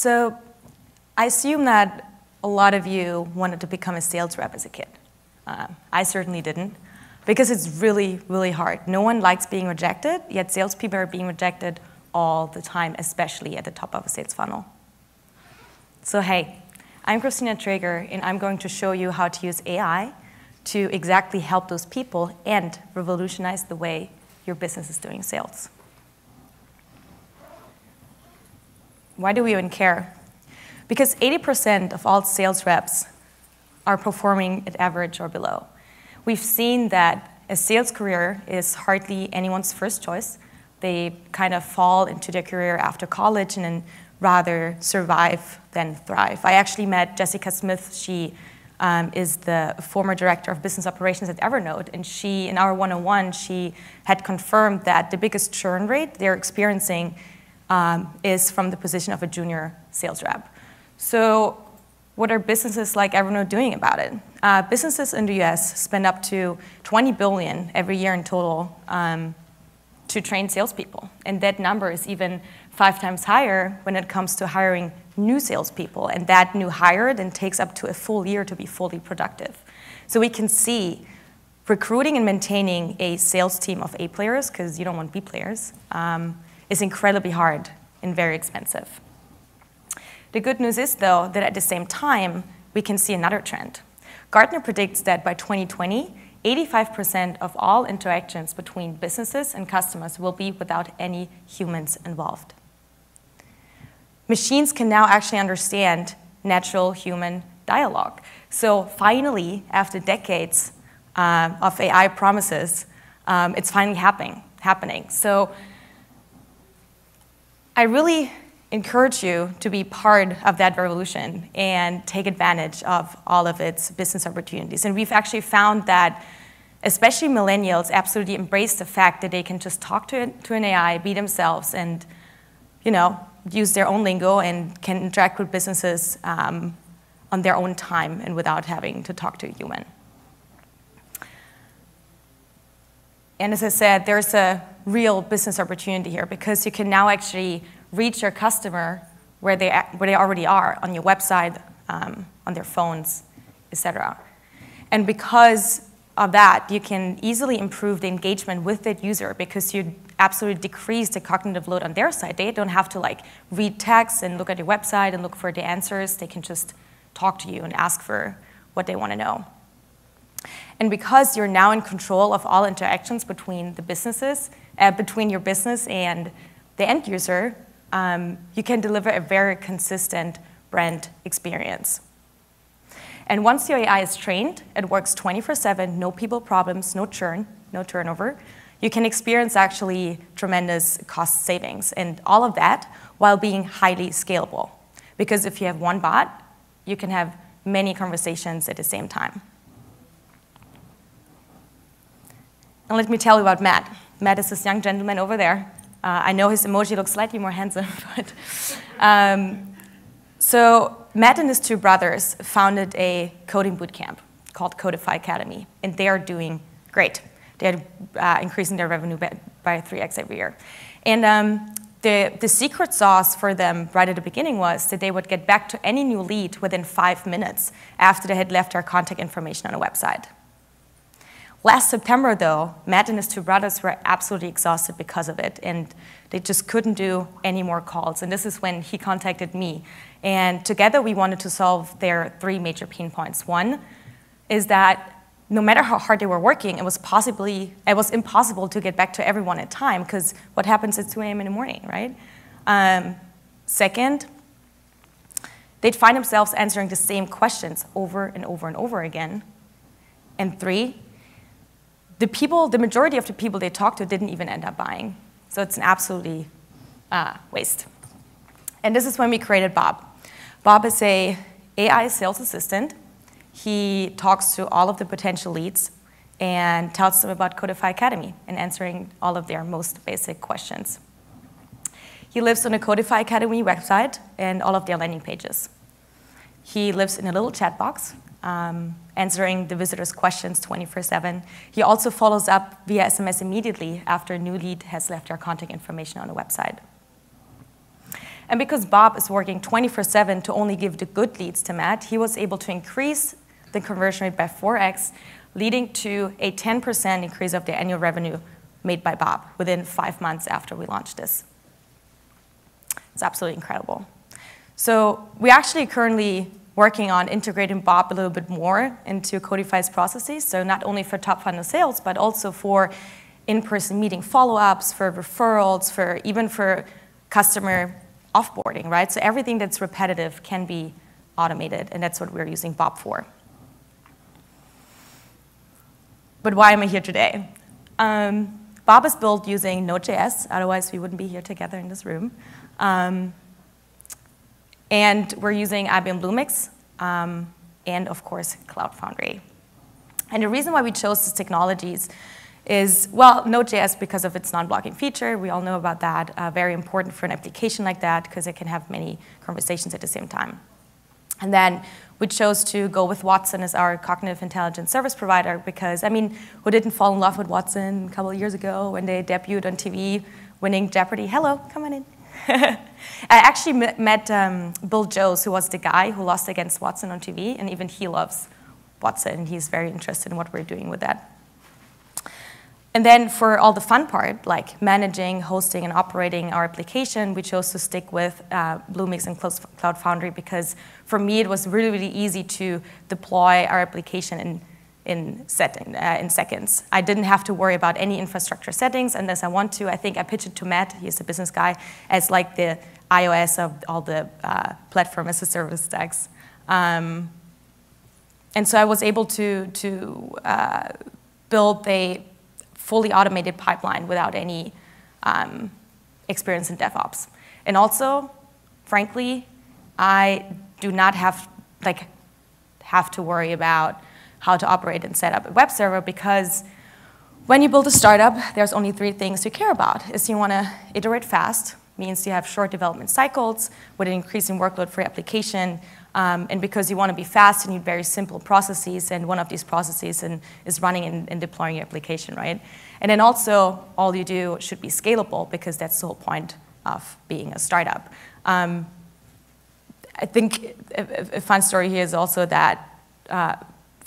So I assume that a lot of you wanted to become a sales rep as a kid. Uh, I certainly didn't because it's really, really hard. No one likes being rejected, yet salespeople are being rejected all the time, especially at the top of a sales funnel. So, hey, I'm Kristina Traeger, and I'm going to show you how to use AI to exactly help those people and revolutionize the way your business is doing sales. Why do we even care? Because 80% of all sales reps are performing at average or below. We've seen that a sales career is hardly anyone's first choice. They kind of fall into their career after college and then rather survive than thrive. I actually met Jessica Smith. She um, is the former director of business operations at Evernote, and she, in our one-on-one, she had confirmed that the biggest churn rate they're experiencing um, is from the position of a junior sales rep. So, what are businesses like Evernote doing about it? Uh, businesses in the U.S. spend up to 20 billion every year in total um, to train salespeople, and that number is even five times higher when it comes to hiring new salespeople. And that new hire then takes up to a full year to be fully productive. So we can see recruiting and maintaining a sales team of A players, because you don't want B players, um, is incredibly hard and very expensive. The good news is, though, that at the same time, we can see another trend. Gartner predicts that by 2020, 85% of all interactions between businesses and customers will be without any humans involved. Machines can now actually understand natural human dialogue. So finally, after decades uh, of AI promises, um, it's finally happening. happening. So I really encourage you to be part of that revolution and take advantage of all of its business opportunities. And we've actually found that especially millennials absolutely embrace the fact that they can just talk to, to an AI, be themselves, and you know, use their own lingo and can interact with businesses um, on their own time and without having to talk to a human. And as I said, there's a real business opportunity here because you can now actually reach your customer where they, where they already are on your website, um, on their phones, etc. And because of that, you can easily improve the engagement with that user because you absolutely decrease the cognitive load on their side. They don't have to like read text and look at your website and look for the answers. They can just talk to you and ask for what they want to know. And because you're now in control of all interactions between the businesses, uh, between your business and the end user, um, you can deliver a very consistent brand experience. And once your AI is trained, it works 24 7, no people problems, no churn, no turnover. You can experience actually tremendous cost savings, and all of that while being highly scalable. Because if you have one bot, you can have many conversations at the same time. And let me tell you about Matt. Matt is this young gentleman over there. Uh, I know his emoji looks slightly more handsome, but um, so Matt and his two brothers founded a coding bootcamp called Codify Academy, and they are doing great. They're uh, increasing their revenue by, by 3x every year. And um, the, the secret sauce for them right at the beginning was that they would get back to any new lead within five minutes after they had left their contact information on a website. Last September, though, Matt and his two brothers were absolutely exhausted because of it, and they just couldn't do any more calls. And this is when he contacted me. And together, we wanted to solve their three major pain points. One is that no matter how hard they were working, it was possibly it was impossible to get back to everyone at time because what happens at 2 a.m. in the morning, right? Um, second, they'd find themselves answering the same questions over and over and over again. And three, the people, the majority of the people they talked to didn't even end up buying. So it's an absolutely uh, waste. And this is when we created Bob. Bob is a AI sales assistant. He talks to all of the potential leads and tells them about Codify Academy and answering all of their most basic questions. He lives on the Codify Academy website and all of their landing pages. He lives in a little chat box um, answering the visitors' questions 24 7. He also follows up via SMS immediately after a new lead has left their contact information on the website. And because Bob is working 24 7 to only give the good leads to Matt, he was able to increase the conversion rate by 4x, leading to a 10% increase of the annual revenue made by Bob within five months after we launched this. It's absolutely incredible. So we actually currently working on integrating Bob a little bit more into Codify's processes. So not only for top funnel sales, but also for in-person meeting follow-ups, for referrals, for even for customer offboarding, right? So everything that's repetitive can be automated, and that's what we're using Bob for. But why am I here today? Um, Bob is built using Node.js, otherwise we wouldn't be here together in this room. Um, and we're using IBM Bluemix, um, and of course, Cloud Foundry. And the reason why we chose these technologies is, well, Node.js because of its non-blocking feature. We all know about that. Uh, very important for an application like that because it can have many conversations at the same time. And then we chose to go with Watson as our cognitive intelligence service provider because, I mean, who didn't fall in love with Watson a couple of years ago when they debuted on TV, winning Jeopardy? Hello, come on in. I actually met um, Bill Joes, who was the guy who lost against Watson on TV, and even he loves Watson. And he's very interested in what we're doing with that. And then for all the fun part, like managing, hosting, and operating our application, we chose to stick with uh, Bluemix and Cloud Foundry because for me it was really, really easy to deploy our application in, in, setting, uh, in seconds. I didn't have to worry about any infrastructure settings unless I want to. I think I pitched it to Matt, he's a business guy, as like the iOS of all the uh, platform as a service stacks. Um, and so I was able to, to uh, build a fully automated pipeline without any um, experience in DevOps. And also, frankly, I do not have like have to worry about how to operate and set up a web server because when you build a startup, there's only three things you care about. Is you want to iterate fast, means you have short development cycles with an increasing workload for your application, um, and because you want to be fast, you need very simple processes, and one of these processes in, is running and, and, deploying your application, right? And then also, all you do should be scalable, because that's the whole point of being a startup. Um, I think a, a, fun story here is also that uh,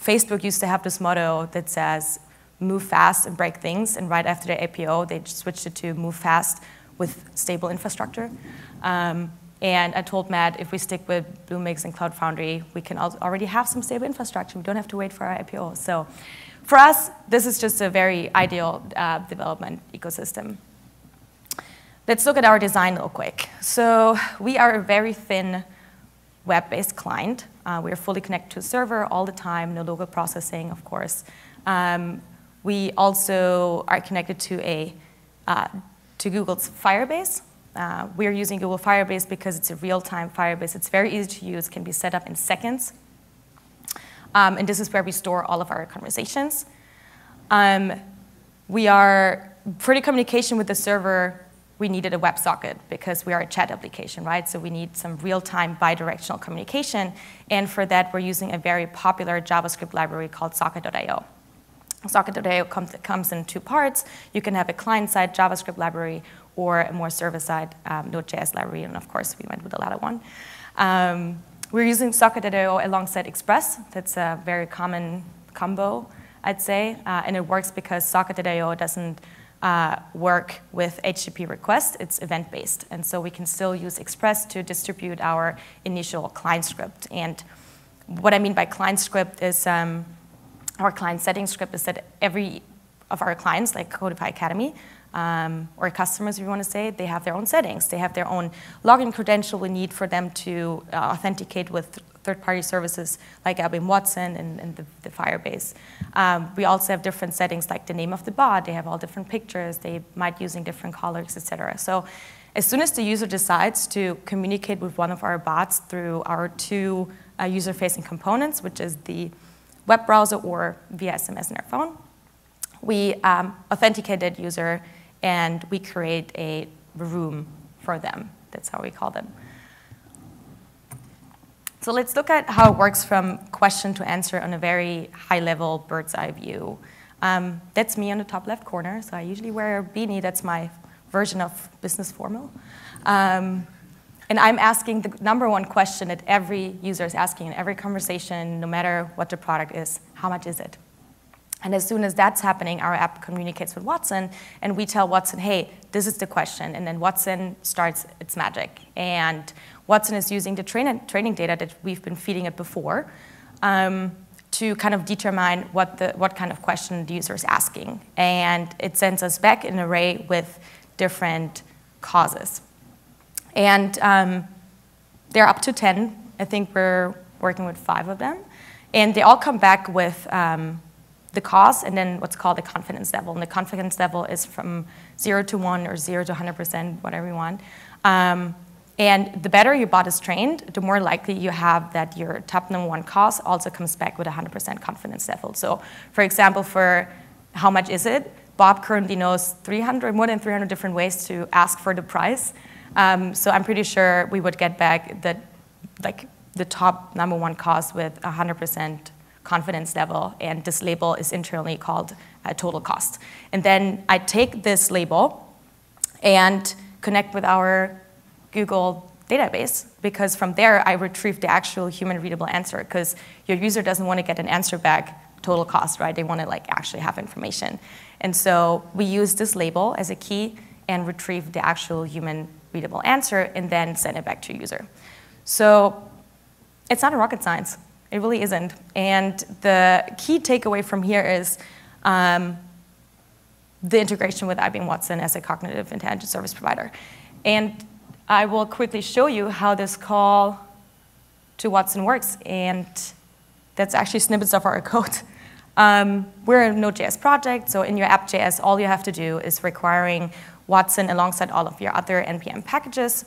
Facebook used to have this motto that says, move fast and break things, and right after the IPO, they switched it to move fast with stable infrastructure. Um, and I told Matt, if we stick with Bluemix and Cloud Foundry, we can already have some stable infrastructure. We don't have to wait for our IPO. So for us, this is just a very ideal uh, development ecosystem. Let's look at our design real quick. So we are a very thin web-based client. Uh, we are fully connected to a server all the time, no local processing, of course. Um, we also are connected to a uh, to Google's Firebase, uh, we're using Google Firebase because it's a real-time Firebase. It's very easy to use, can be set up in seconds. Um, and this is where we store all of our conversations. Um, we are, the communication with the server, we needed a WebSocket because we are a chat application, right? So we need some real-time bidirectional communication. And for that, we're using a very popular JavaScript library called Socket.io. Socket.io comes, comes in two parts. You can have a client-side JavaScript library or a more server-side um, Node.js library, and of course we went with the latter one. Um, we're using Socket.io alongside Express. That's a very common combo, I'd say, uh, and it works because Socket.io doesn't uh, work with HTTP requests, it's event-based. And so we can still use Express to distribute our initial client script. And what I mean by client script is um, our client setting script is that every of our clients, like Codify Academy, um, or customers, if you want to say, they have their own settings. They have their own login credential we need for them to uh, authenticate with third-party services like IBM Watson and, and the, the, Firebase. Um, we also have different settings like the name of the bot. They have all different pictures. They might using different colors, etc. So as soon as the user decides to communicate with one of our bots through our two uh, user-facing components, which is the web browser or via SMS in their phone, we um, authenticate that user and we create a room for them. That's how we call them. So let's look at how it works from question to answer on a very high level bird's eye view. Um, that's me on the top left corner. So I usually wear a beanie. That's my version of business formal. Um, And I'm asking the number one question that every user is asking in every conversation, no matter what the product is how much is it? And as soon as that's happening, our app communicates with Watson, and we tell Watson, hey, this is the question. And then Watson starts its magic. And Watson is using the train training data that we've been feeding it before um, to kind of determine what, the, what kind of question the user is asking. And it sends us back an array with different causes. And um, they're up to 10. I think we're working with five of them. And they all come back with um, the cause and then what's called the confidence level. And the confidence level is from 0 to 1 or 0 to 100%, whatever you want. Um, and the better your bot is trained, the more likely you have that your top number one cause also comes back with 100% confidence level. So, for example, for how much is it, Bob currently knows 300, more than 300 different ways to ask for the price. Um, so I'm pretty sure we would get back that, like, the top number one cause with 100% confidence level, and this label is internally called uh, total cost. And then I take this label and connect with our Google database because from there I retrieve the actual human readable answer because your user doesn't want to get an answer back total cost, right? They want to like actually have information. And so we use this label as a key and retrieve the actual human readable answer and then send it back to your user. So it's not a rocket science. It really isn't. And the key takeaway from here is um, the integration with IBM Watson as a cognitive intelligence service provider. And I will quickly show you how this call to Watson works. And that's actually snippets of our code. Um, we're a Node.js project, so in your app.js, all you have to do is requiring Watson alongside all of your other NPM packages.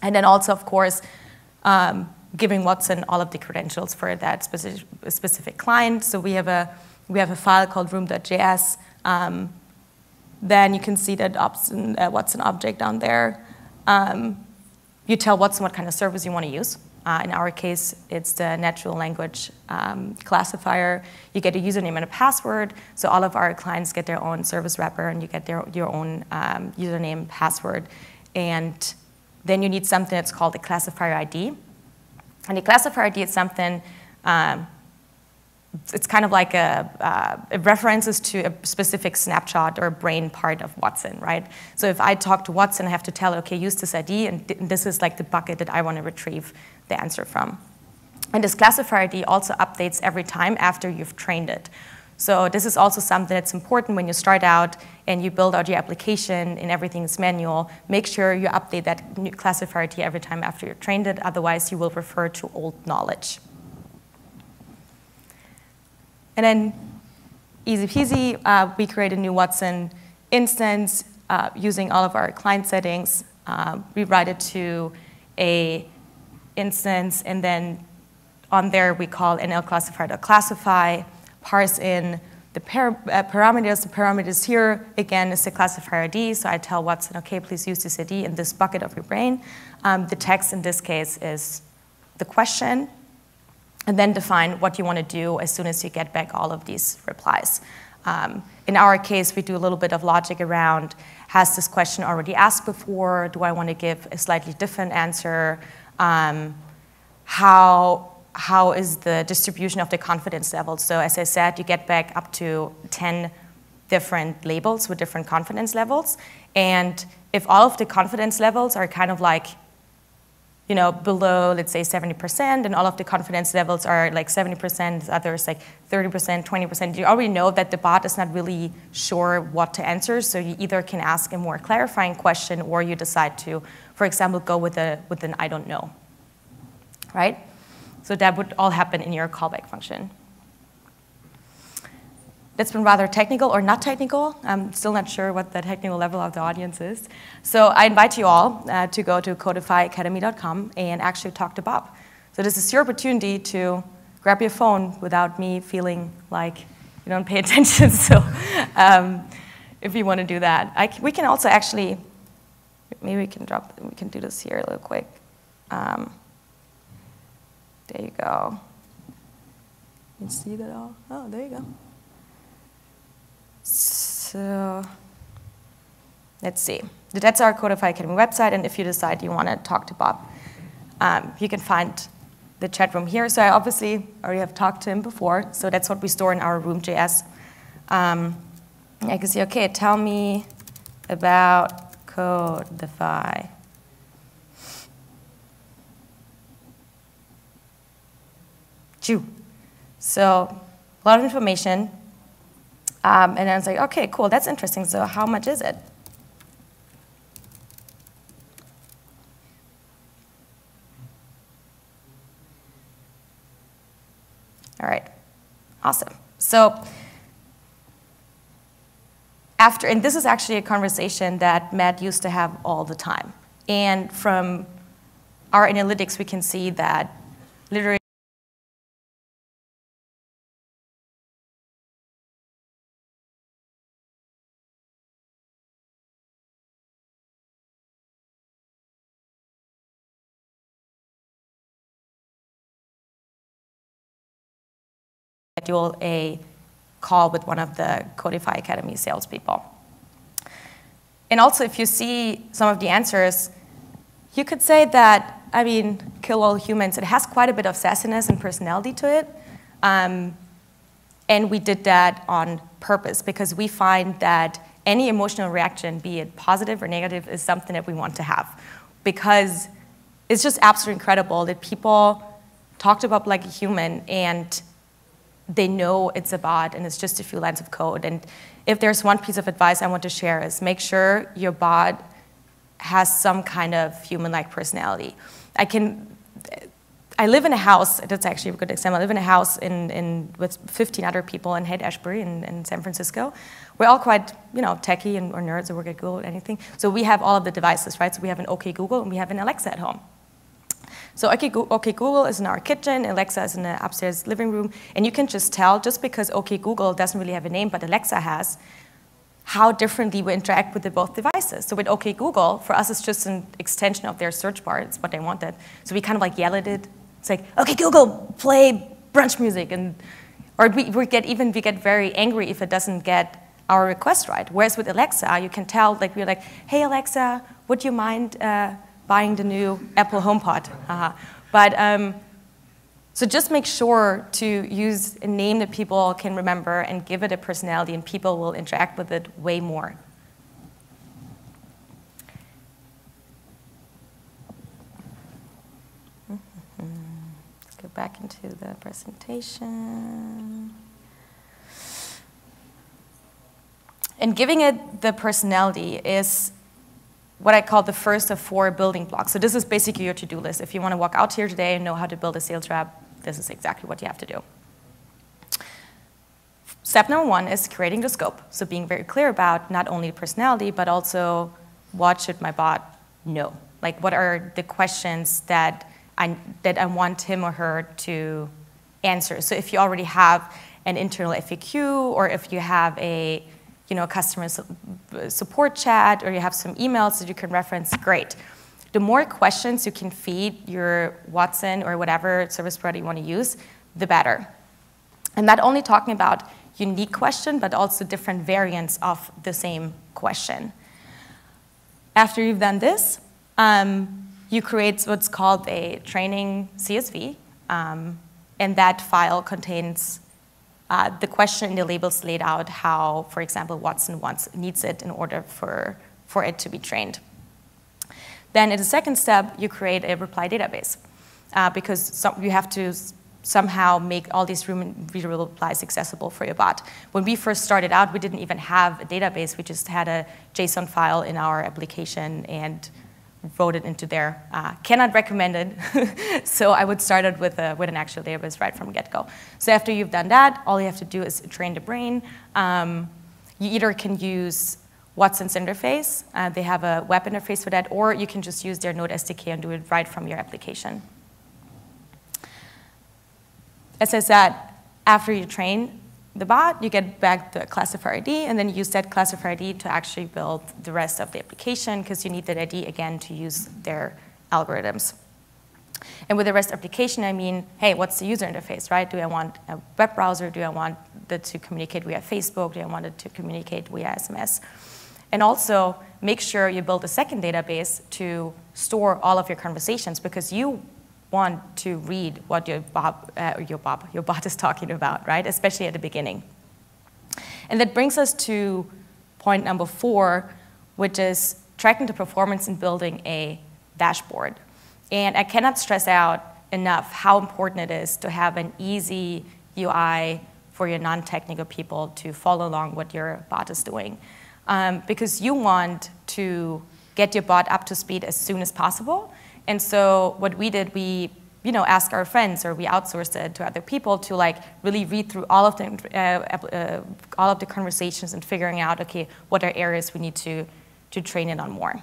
And then also, of course, um, giving Watson all of the credentials for that specific, specific client. So we have a, we have a file called room.js. Um, then you can see that uh, Watson object down there. Um, you tell Watson what kind of service you want to use. Uh, in our case, it's the natural language um, classifier. You get a username and a password. So all of our clients get their own service wrapper, and you get their, your own um, username, password. And then you need something that's called a classifier ID. And a classifier ID is something, um, it's kind of like a, uh, it references to a specific snapshot or brain part of Watson, right? So if I talk to Watson, I have to tell, okay, use this ID, and this is like the bucket that I want to retrieve the answer from. And this classifier ID also updates every time after you've trained it. So this is also something that's important when you start out and you build out your application and everything is manual. Make sure you update that classifier ID every time after you've trained it, otherwise you will refer to old knowledge. And then easy peasy, uh, we create a new Watson instance uh, using all of our client settings. Uh, we write it to a instance, and then on there we call NL classifier.classify parse in the par uh, parameters. The parameters here, again, is the classifier ID. So I tell Watson, OK, please use this ID in this bucket of your brain. Um, the text in this case is the question. And then define what you want to do as soon as you get back all of these replies. Um, in our case, we do a little bit of logic around, has this question already asked before? Do I want to give a slightly different answer? Um, how how is the distribution of the confidence levels. So as I said, you get back up to 10 different labels with different confidence levels. And if all of the confidence levels are kind of like, you know, below, let's say 70%, and all of the confidence levels are like 70%, others like 30%, 20%, you already know that the bot is not really sure what to answer. So you either can ask a more clarifying question or you decide to, for example, go with, a, with an I don't know, right? So that would all happen in your callback function. That's been rather technical or not technical. I'm still not sure what the technical level of the audience is. So I invite you all uh, to go to codifyacademy.com and actually talk to Bob. So this is your opportunity to grab your phone without me feeling like you don't pay attention. so um, if you want to do that, I, we can also actually, maybe we can drop, we can do this here real quick. Um, there you go. You see that all? Oh, there you go. So let's see. That's our Codify Academy website, and if you decide you want to talk to Bob, um, you can find the chat room here. So I obviously already have talked to him before, so that's what we store in our room.js. Um, I can see, okay, tell me about Codify. Chew. So a lot of information. Um, and I was like, okay, cool, that's interesting. So how much is it? All right, awesome. So after, and this is actually a conversation that Matt used to have all the time. And from our analytics, we can see that literally schedule a call with one of the Codify Academy salespeople. And also, if you see some of the answers, you could say that, I mean, kill all humans, it has quite a bit of sassiness and personality to it. Um, and we did that on purpose because we find that any emotional reaction, be it positive or negative, is something that we want to have. Because it's just absolutely incredible that people talked about like a human and they know it's a bot and it's just a few lines of code. And if there's one piece of advice I want to share is make sure your bot has some kind of human-like personality. I can, I live in a house, that's actually a good example, I live in a house in, in, with 15 other people in Haight-Ashbury in, in San Francisco. We're all quite, you know, techie and, or nerds or work at Google or anything. So we have all of the devices, right? So we have an OK Google and we have an Alexa at home. So OK, Google is in our kitchen, Alexa is in the upstairs living room, and you can just tell, just because OK Google doesn't really have a name, but Alexa has, how differently we interact with the both devices. So with OK Google, for us, it's just an extension of their search bar. It's what they wanted. So we kind of like yell at it. It's like, OK Google, play brunch music, and or we, we get even we get very angry if it doesn't get our request right. Whereas with Alexa, you can tell like we're like, hey Alexa, would you mind? Uh, buying the new Apple HomePod. Uh, but um, so just make sure to use a name that people can remember and give it a personality, and people will interact with it way more. Go back into the presentation. And giving it the personality is what I call the first of four building blocks. So this is basically your to-do list. If you want to walk out here today and know how to build a sales rep, this is exactly what you have to do. Step number one is creating the scope. So being very clear about not only personality, but also what should my bot know? Like what are the questions that I, that I want him or her to answer? So if you already have an internal FAQ or if you have a you know, customer support chat or you have some emails that you can reference, great. The more questions you can feed your Watson or whatever service provider you want to use, the better. I'm not only talking about unique question, but also different variants of the same question. After you've done this, um, you create what's called a training CSV, um, and that file contains uh, the question in the labels laid out how, for example, Watson wants, needs it in order for, for it to be trained. Then in the second step, you create a reply database uh, because you have to somehow make all these room readable replies accessible for your bot. When we first started out, we didn't even have a database. We just had a JSON file in our application and wrote it into there. Uh, cannot recommend it, so I would start it with, a, with an actual database right from get-go. So after you've done that, all you have to do is train the brain. Um, you either can use Watson's interface, uh, they have a web interface for that, or you can just use their Node SDK and do it right from your application. As I said, after you train, the bot, you get back the classifier ID, and then use that classifier ID to actually build the rest of the application, because you need that ID, again, to use their algorithms. And with the REST application, I mean, hey, what's the user interface, right? Do I want a web browser? Do I want to communicate via Facebook? Do I want it to communicate via SMS? And also, make sure you build a second database to store all of your conversations because you want to read what your Bob, uh, your Bob, your bot is talking about, right? Especially at the beginning. And that brings us to point number four, which is tracking the performance and building a dashboard. And I cannot stress out enough how important it is to have an easy UI for your non-technical people to follow along what your bot is doing. Um, because you want to get your bot up to speed as soon as possible. And so what we did, we you know, ask our friends or we outsourced it to other people to like really read through all of the, uh, uh, all of the conversations and figuring out, okay, what are areas we need to, to train it on more.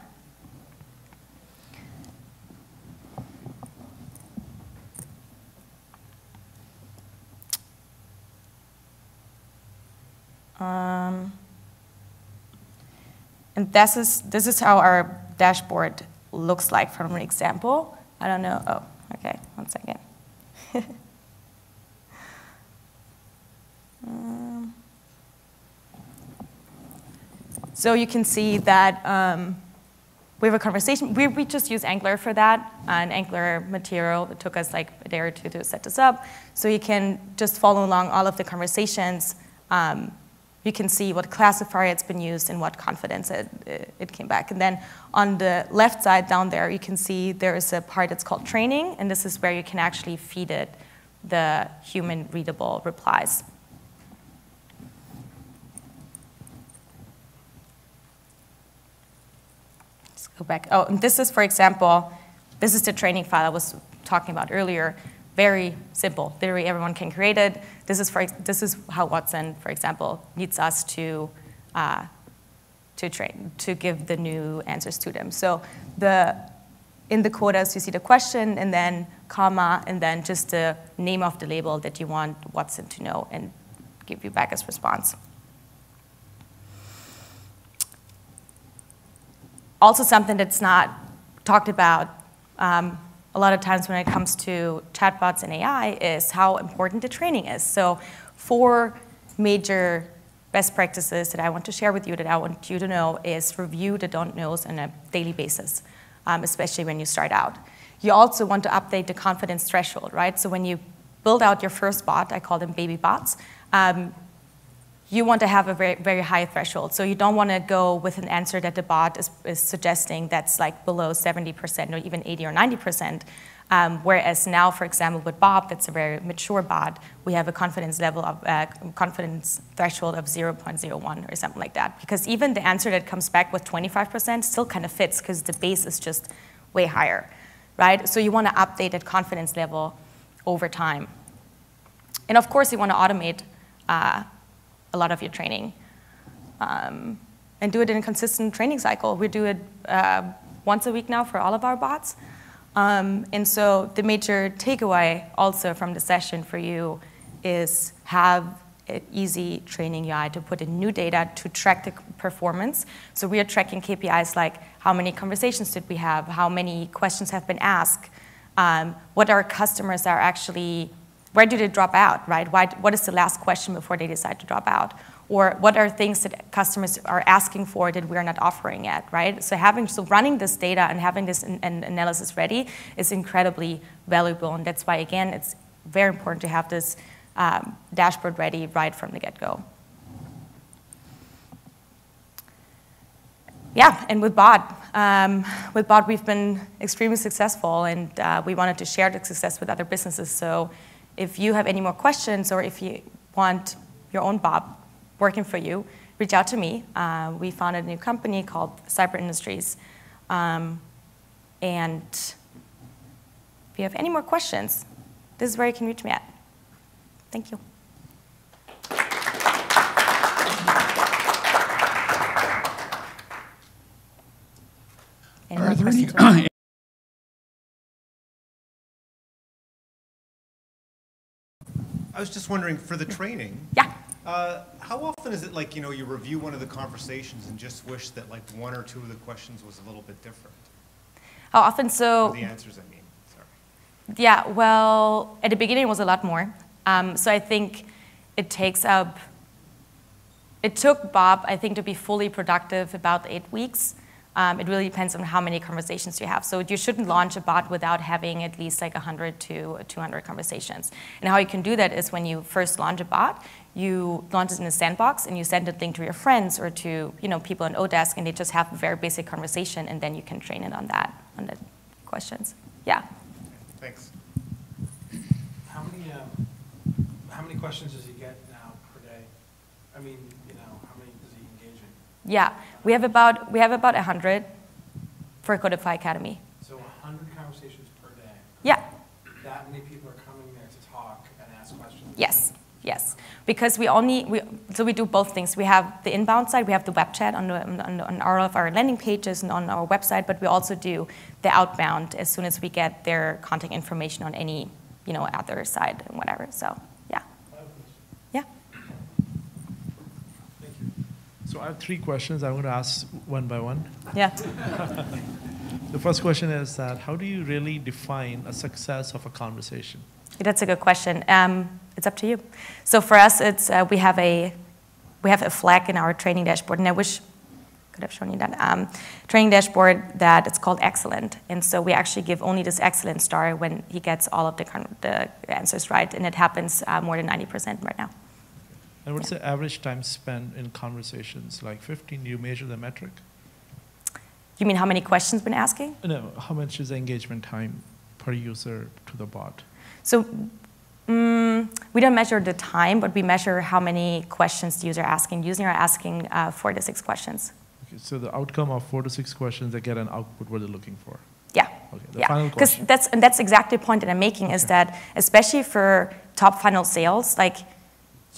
Um, and this is, this is how our dashboard looks like from an example. I don't know. Oh, okay, one second. um, so you can see that um, we have a conversation. We, we just use Angular for that, an Angular material. It took us like a day or two to set this up. So you can just follow along all of the conversations um, you can see what classifier it's been used and what confidence it, it came back. And then on the left side down there, you can see there is a part that's called training, and this is where you can actually feed it the human readable replies. Let's go back. Oh, and this is, for example, this is the training file I was talking about earlier very simple. Literally everyone can create it. This is, for, this is how Watson, for example, needs us to, uh, to train, to give the new answers to them. So the, in the quotas, you see the question and then comma and then just the name of the label that you want Watson to know and give you back as response. Also something that's not talked about um, a lot of times when it comes to chatbots and AI is how important the training is. So four major best practices that I want to share with you that I want you to know is review the don't knows on a daily basis, um, especially when you start out. You also want to update the confidence threshold, right? So when you build out your first bot, I call them baby bots, um, you want to have a very, very high threshold. So you don't want to go with an answer that the bot is, is suggesting that's like below 70% or even 80 or 90%. Um, whereas now, for example, with Bob, that's a very mature bot, we have a confidence level of uh, confidence threshold of 0.01 or something like that. Because even the answer that comes back with 25% still kind of fits because the base is just way higher, right? So you want to update that confidence level over time. And of course, you want to automate uh, a lot of your training. Um, and do it in a consistent training cycle. We do it uh, once a week now for all of our bots. Um, and so the major takeaway also from the session for you is have an easy training UI to put in new data to track the performance. So we are tracking KPIs like how many conversations did we have, how many questions have been asked, um, what our customers are actually where do they drop out, right? Why, what is the last question before they decide to drop out? Or what are things that customers are asking for that we're not offering yet, right? So having, so running this data and having this an, an analysis ready is incredibly valuable. And that's why, again, it's very important to have this um, dashboard ready right from the get-go. Yeah, and with Bot, um, with Bot we've been extremely successful and uh, we wanted to share the success with other businesses. So if you have any more questions or if you want your own Bob working for you, reach out to me. Uh, we founded a new company called Cybrid Industries. Um, and if you have any more questions, this is where you can reach me at. Thank you. Any Are there any, I was just wondering, for the training, yeah. Uh, how often is it like, you know, you review one of the conversations and just wish that like one or two of the questions was a little bit different? How often? So or the answers, I mean. Sorry. Yeah. Well, at the beginning it was a lot more. Um, so I think it takes up. It took Bob, I think, to be fully productive about eight weeks. Um, it really depends on how many conversations you have. So you shouldn't launch a bot without having at least like 100 to 200 conversations. And how you can do that is when you first launch a bot, you launch it in a sandbox and you send a link to your friends or to you know people on Odesk, and they just have a very basic conversation, and then you can train it on that on the questions. Yeah. Thanks. How many, um, how many questions does he get now per day? I mean, you know, how many does he engage in? Yeah, we have about we have about 100 for Codify Academy. So 100 conversations per day. Yeah. That many people are coming there to talk and ask questions? Yes. Yes, because we only we, so we do both things. We have the inbound side, we have the web chat on, the, on, on all of our landing pages and on our website, but we also do the outbound as soon as we get their contact information on any you know other side and whatever. So yeah, yeah. Thank you. So I have three questions. I'm going to ask one by one. Yeah. The first question is that how do you really define a success of a conversation? That's a good question. Um, it's up to you. So for us, it's uh, we have a we have a flag in our training dashboard, and I wish could have shown you that um, training dashboard that it's called excellent. And so we actually give only this excellent star when he gets all of the, the answers right, and it happens uh, more than 90% right now. And what's yeah. the average time spent in conversations? Like 15? Do you measure the metric? You mean how many questions been asking? No, how much is the engagement time per user to the bot? So um, we don't measure the time, but we measure how many questions the user asking. Users are asking uh, four to six questions. Okay, so the outcome of four to six questions, they get an output what they're looking for. Yeah. Okay, the yeah. Because that's and that's exactly the point that I'm making is that especially for top funnel sales, like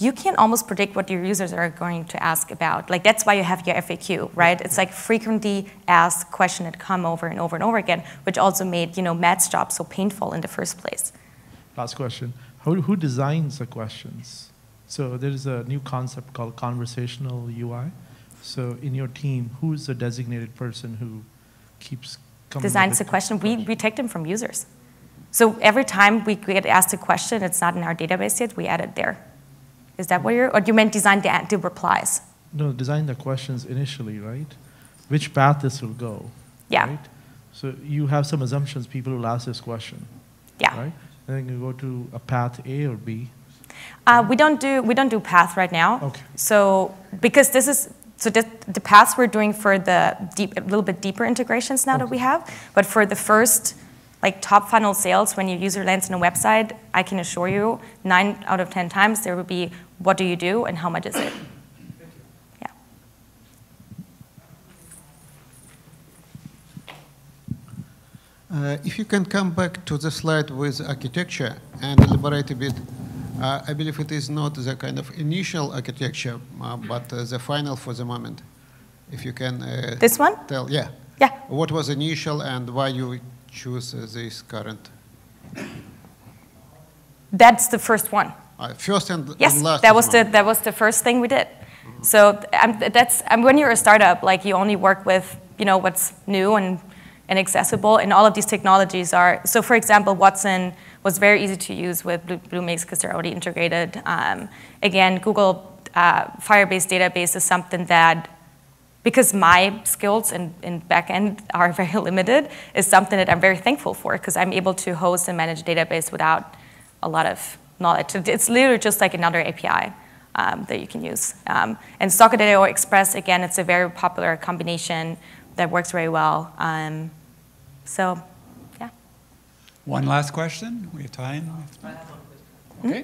you can almost predict what your users are going to ask about. Like that's why you have your FAQ, right? It's like frequently asked question that come over and over and over again, which also made you know Matt's job so painful in the first place. Last question. How, who designs the questions? So there is a new concept called conversational UI. So in your team, who is the designated person who keeps coming Designs the question. We, we take them from users. So every time we get asked a question, it's not in our database yet, we add it there. Is that what you're, or you meant design the, the replies? No, design the questions initially, right? Which path this will go. Yeah. Right? So you have some assumptions people will ask this question. Yeah. Right? then you go to a path A or B? Uh, we don't do we don't do path right now. Okay. So because this is so the, the paths we're doing for the deep a little bit deeper integrations now okay. that we have, but for the first like top funnel sales when your user lands on a website, I can assure you nine out of ten times there will be what do you do and how much is it. Uh, if you can come back to the slide with architecture and elaborate a bit, uh, I believe it is not the kind of initial architecture, uh, but uh, the final for the moment. If you can uh, this one tell, yeah, yeah, what was initial and why you choose uh, this current. That's the first one. first and, yes, and last. that was the that was the first thing we did. Mm-hmm. So um, that's um, when you're a startup, like you only work with you know what's new and and accessible. And all of these technologies are, so for example, Watson was very easy to use with Bluemix because they're already integrated. Um, again, Google uh, Firebase database is something that, because my skills in, in backend are very limited, is something that I'm very thankful for because I'm able to host and manage a database without a lot of knowledge. It's literally just like another API. Um, that you can use. Um, and Socket.io Express, again, it's a very popular combination that works very well. Um, so, yeah. One last question. We have time. Okay.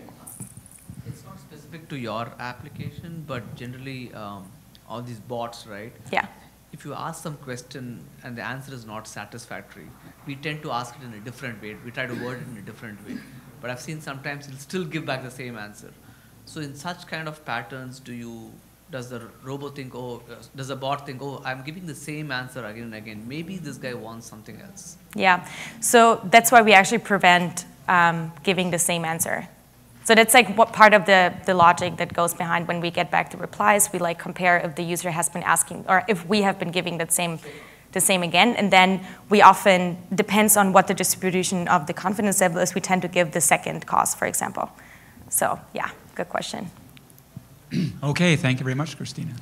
It's not specific to your application, but generally um, all these bots, right? Yeah. If you ask some question and the answer is not satisfactory, we tend to ask it in a different way. We try to word it in a different way. But I've seen sometimes it'll still give back the same answer. So in such kind of patterns, do you does the robot think, oh, does the bot think, oh, I'm giving the same answer again and again. Maybe this guy wants something else. Yeah, so that's why we actually prevent um, giving the same answer. So that's like what part of the, the logic that goes behind when we get back the replies. We like compare if the user has been asking, or if we have been giving that same, the same again. And then we often, depends on what the distribution of the confidence level is, we tend to give the second cause, for example. So yeah, good question. okay, thank you very much, Kristina.